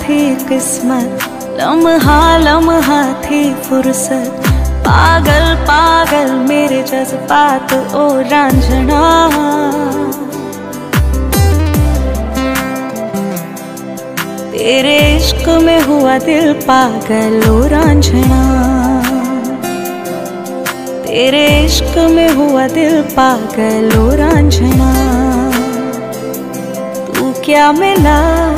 थी किस्मत, लम्हा लम्हा थी फुर्सत। पागल पागल मेरे जज्बात, ओ रांझना तेरे इश्क में हुआ दिल पागल, ओ रांझना तेरे इश्क में हुआ दिल पागल, ओ रांझना तू क्या मिला?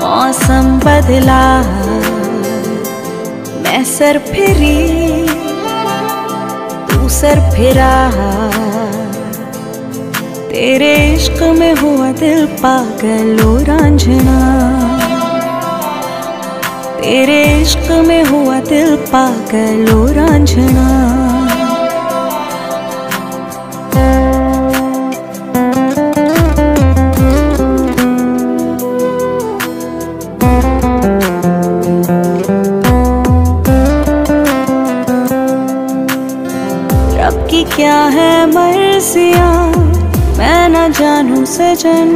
मौसम बदला। मैं सर फिरी, तू सर फिरा। तेरे इश्क में हुआ दिल पागल ओ रांझना। तेरे इश्क में हुआ दिल पागल ओ रांझना। क्या है मर्जियाँ? मैं न जानू सजन।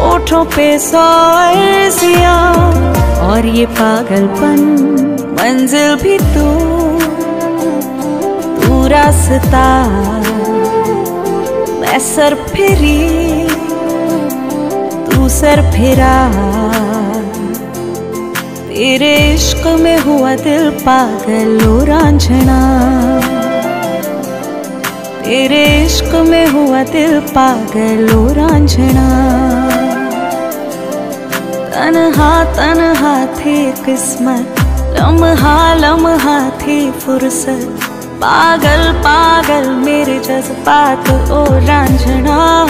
ओठों पे सौ अर्जियाँ और ये पागलपन मंजिल भी तू। तू रास्ता। मैं सर फिरी। तू सर फिरा। तेरे इश्क में हुआ दिल पागल ओ रांझना तेरे इश्क में हुआ दिल पागल ओ रांझना। तनहा तनहा थी किस्मत, लम्हा लम्हा थी फुर्सत। पागल पागल मेरे जज्बात ओ रांझना।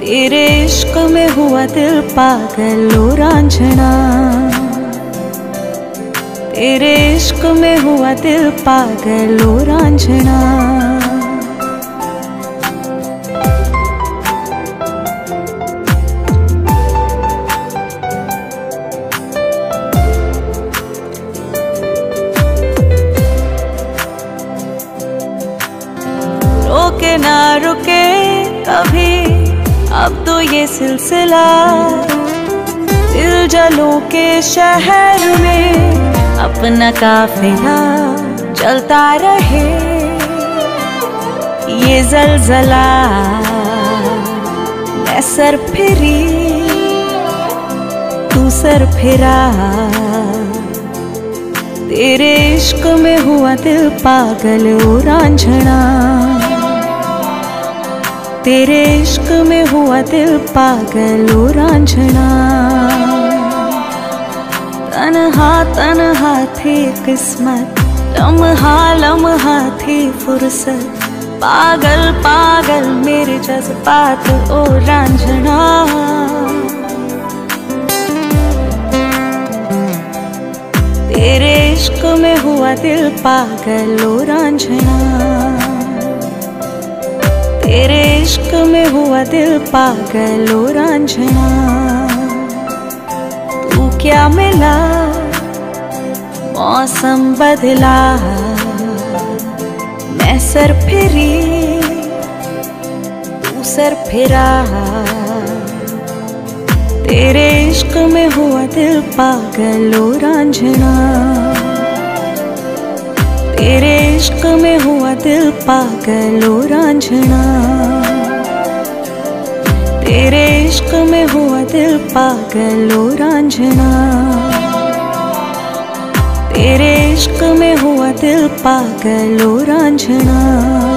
तेरे इश्क में हुआ दिल पागल ओ रांझना। तेरे इश्क में हुआ दिल पागल ओ रांझना। रोके ना रुके कभी, अब तो ये सिलसिला। दिल जलों के शहर में अपना काफिला चलता रहे। ये जलजला मैं सर फिरी, तू सर फिरा। तेरे इश्क में हुआ दिल पागल रांझना तेरे इश्क में हुआ दिल पागल रांझना तनहा तनहा थी किस्मत। लम्हा लम्हा थी फुर्सत। पागल पागल मेरे जज्बात ओ रांझना। तेरे इश्क में हुआ दिल पागल ओ रांझना। तेरे इश्क में हुआ दिल पागल ओ रांझना। तू क्या मिला? मौसम बदला मैं सर फिरी, तू सर फिरा तेरे इश्क में हुआ दिल पागल रांझना तेरे इश्क में हुआ दिल पागल ओ रांझना तेरे इश्क में हुआ दिल पागल ओ रांझना तेरे इश्क में हुआ दिल पागल रांझना